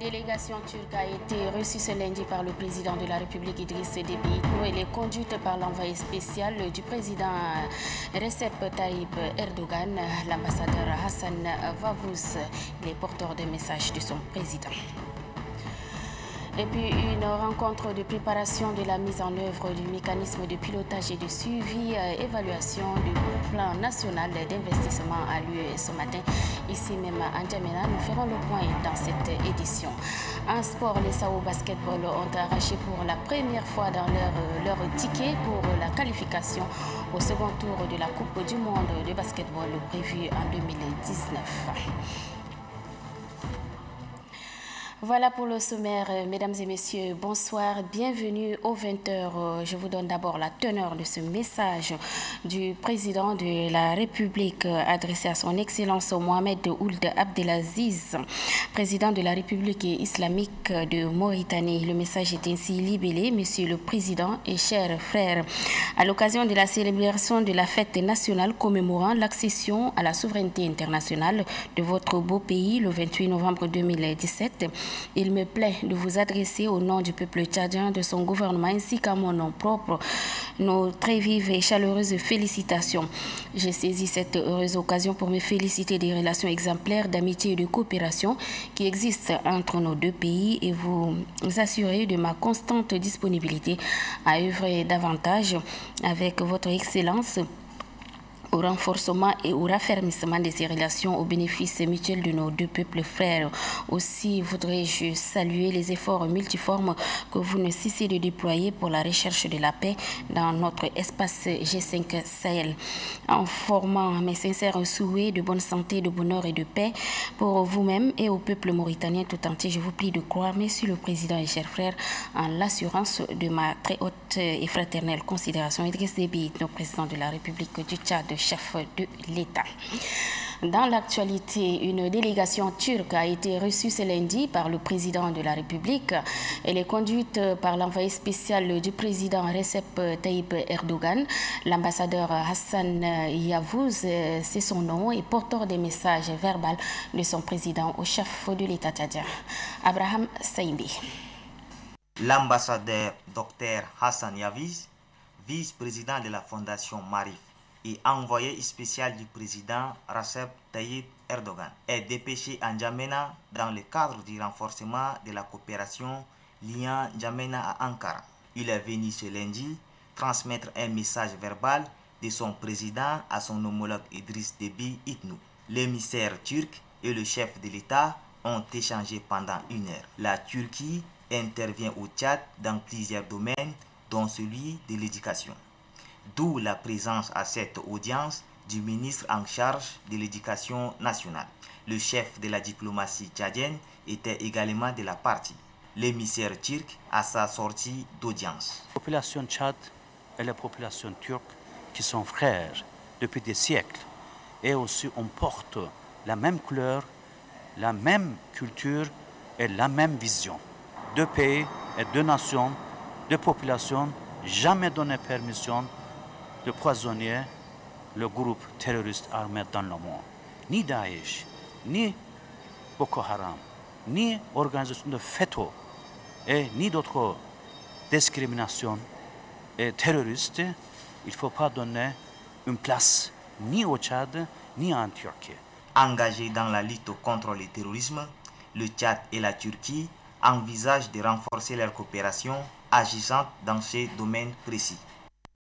délégation turque a été reçue ce lundi par le président de la République Idriss Déby. Elle est conduite par l'envoyé spécial du président Recep Tayyip Erdogan, l'ambassadeur Hassan Vavous. Il est porteur de messages de son président. Et puis une rencontre de préparation de la mise en œuvre du mécanisme de pilotage et de suivi et évaluation du plan national d'investissement a lieu ce matin ici même à N'Djamena. Nous ferons le point dans cette édition. En sport, les Sao Basketball ont arraché pour la première fois dans leur, leur ticket pour la qualification au second tour de la Coupe du monde de basketball prévue en 2019. Voilà pour le sommaire, mesdames et messieurs. Bonsoir, bienvenue aux 20h. Je vous donne d'abord la teneur de ce message du président de la République adressé à son Excellence Mohamed Ould Abdelaziz, président de la République islamique de Mauritanie. Le message est ainsi libellé, Monsieur le Président et chers frères, à l'occasion de la célébration de la fête nationale commémorant l'accession à la souveraineté internationale de votre beau pays le 28 novembre 2017. Il me plaît de vous adresser au nom du peuple tchadien, de son gouvernement ainsi qu'à mon nom propre nos très vives et chaleureuses félicitations. J'ai saisi cette heureuse occasion pour me féliciter des relations exemplaires d'amitié et de coopération qui existent entre nos deux pays et vous assurer de ma constante disponibilité à œuvrer davantage avec votre Excellence au renforcement et au raffermissement de ces relations au bénéfice mutuel de nos deux peuples frères. Aussi voudrais-je saluer les efforts multiformes que vous ne cessez de déployer pour la recherche de la paix dans notre espace G5 Sahel. En formant mes sincères souhaits de bonne santé, de bonheur et de paix pour vous-même et au peuple mauritanien tout entier, je vous prie de croire, Monsieur le Président et chers frères, en l'assurance de ma très haute et fraternelle considération. Idriss Déby, président de la République du Tchad, chef de l'État. Dans l'actualité, une délégation turque a été reçue ce lundi par le président de la République. Elle est conduite par l'envoyé spécial du président Recep Tayyip Erdogan. L'ambassadeur Hassan Yavouz, c'est son nom, et porteur des messages verbaux de son président au chef de l'État tchadien, Abraham Saïmbi. L'ambassadeur Dr Hassan Yaviz, vice-président de la Fondation Marif et envoyé spécial du président Recep Tayyip Erdogan, est dépêché à N'Djamena dans le cadre du renforcement de la coopération liant N'Djamena à Ankara. Il est venu ce lundi transmettre un message verbal de son président à son homologue Idriss Déby Itnou. L'émissaire turc et le chef de l'État ont échangé pendant une heure. La Turquie intervient au Tchad dans plusieurs domaines, dont celui de l'éducation. D'où la présence à cette audience du ministre en charge de l'éducation nationale. Le chef de la diplomatie tchadienne était également de la partie. L'émissaire turc à sa sortie d'audience. La population tchad et la population turque qui sont frères depuis des siècles et aussi on porte la même couleur, la même culture et la même vision deux pays et deux nations, deux populations, jamais donné permission de poisonner le groupe terroriste armé dans le monde. Ni Daesh, ni Boko Haram, ni organisation de FETO, et ni d'autres discriminations terroristes, il ne faut pas donner une place ni au Tchad, ni en Turquie. Engagés dans la lutte contre le terrorisme, le Tchad et la Turquie envisagent de renforcer leur coopération agissant dans ces domaines précis.